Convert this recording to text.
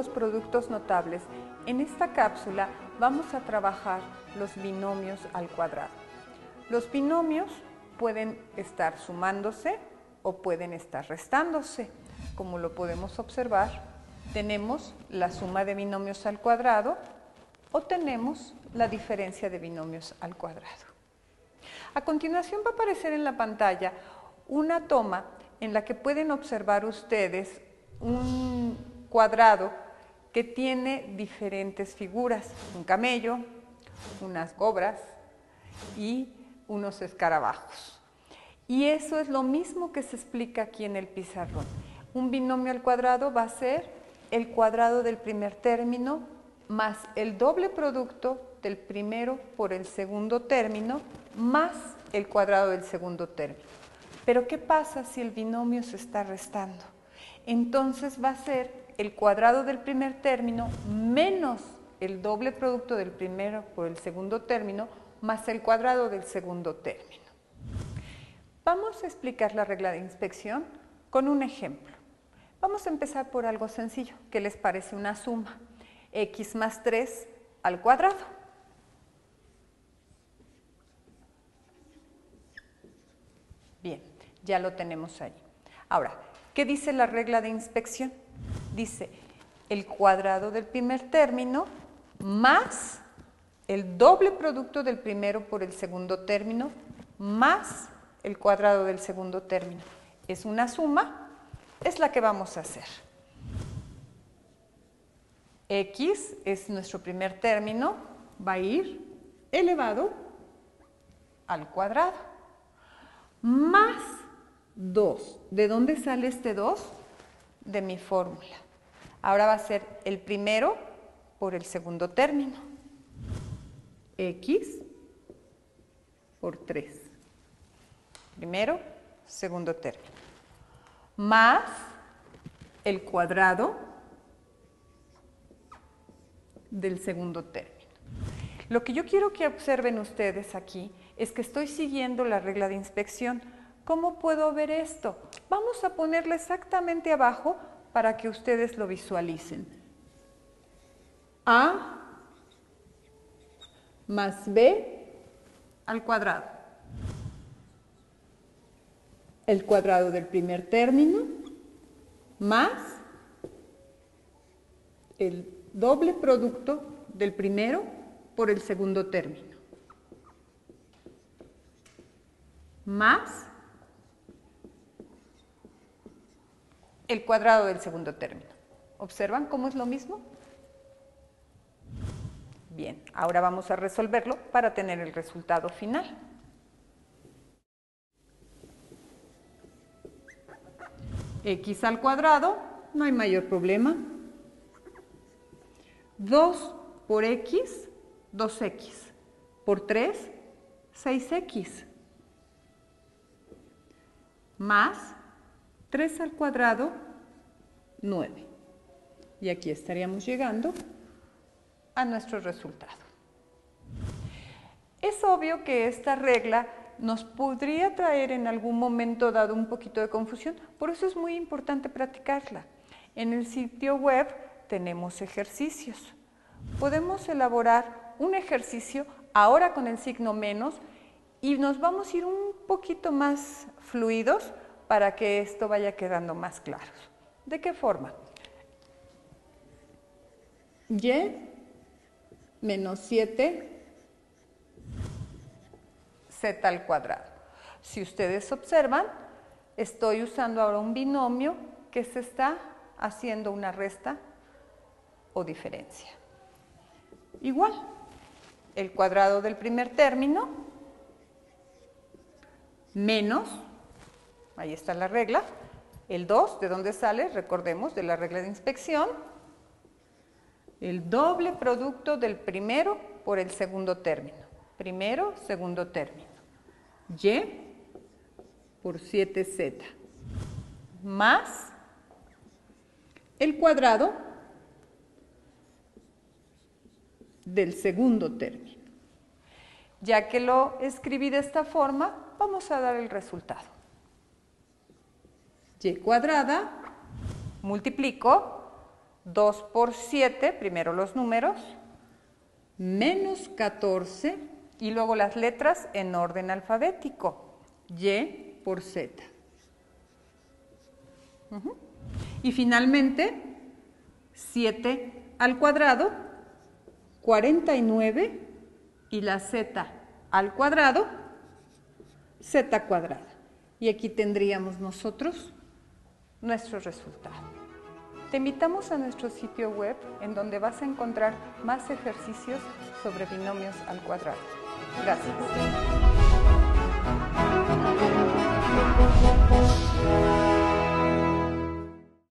los productos notables, en esta cápsula vamos a trabajar los binomios al cuadrado. Los binomios pueden estar sumándose o pueden estar restándose. Como lo podemos observar, tenemos la suma de binomios al cuadrado o tenemos la diferencia de binomios al cuadrado. A continuación va a aparecer en la pantalla una toma en la que pueden observar ustedes un cuadrado que tiene diferentes figuras, un camello, unas cobras y unos escarabajos. Y eso es lo mismo que se explica aquí en el pizarrón. Un binomio al cuadrado va a ser el cuadrado del primer término más el doble producto del primero por el segundo término más el cuadrado del segundo término. Pero ¿qué pasa si el binomio se está restando? Entonces va a ser el cuadrado del primer término menos el doble producto del primero por el segundo término más el cuadrado del segundo término. Vamos a explicar la regla de inspección con un ejemplo. Vamos a empezar por algo sencillo, que les parece una suma. x más 3 al cuadrado. Bien, ya lo tenemos ahí. Ahora, ¿qué dice la regla de inspección? Dice el cuadrado del primer término más el doble producto del primero por el segundo término más el cuadrado del segundo término. Es una suma, es la que vamos a hacer. X es nuestro primer término, va a ir elevado al cuadrado. Más 2. ¿De dónde sale este 2? De mi fórmula. Ahora va a ser el primero por el segundo término. X por 3. Primero, segundo término. Más el cuadrado del segundo término. Lo que yo quiero que observen ustedes aquí es que estoy siguiendo la regla de inspección. ¿Cómo puedo ver esto? Vamos a ponerle exactamente abajo para que ustedes lo visualicen. A más B al cuadrado. El cuadrado del primer término más el doble producto del primero por el segundo término. Más el cuadrado del segundo término. ¿Observan cómo es lo mismo? Bien, ahora vamos a resolverlo para tener el resultado final. x al cuadrado, no hay mayor problema. 2 por x, 2x. Por 3, 6x. Más 3 al cuadrado, 9. Y aquí estaríamos llegando a nuestro resultado. Es obvio que esta regla nos podría traer en algún momento dado un poquito de confusión, por eso es muy importante practicarla. En el sitio web tenemos ejercicios. Podemos elaborar un ejercicio ahora con el signo menos y nos vamos a ir un poquito más fluidos para que esto vaya quedando más claro. ¿De qué forma? Y menos 7 z al cuadrado. Si ustedes observan, estoy usando ahora un binomio que se está haciendo una resta o diferencia. Igual, el cuadrado del primer término menos, ahí está la regla, el 2, ¿de dónde sale? Recordemos, de la regla de inspección, el doble producto del primero por el segundo término. Primero, segundo término. Y por 7z más el cuadrado del segundo término. Ya que lo escribí de esta forma, vamos a dar el resultado. Y cuadrada multiplico 2 por 7, primero los números, menos 14 y luego las letras en orden alfabético, y por z. Y finalmente, 7 al cuadrado, 49 y la z al cuadrado, z cuadrada. Y aquí tendríamos nosotros nuestro resultado. Te invitamos a nuestro sitio web en donde vas a encontrar más ejercicios sobre binomios al cuadrado. Gracias.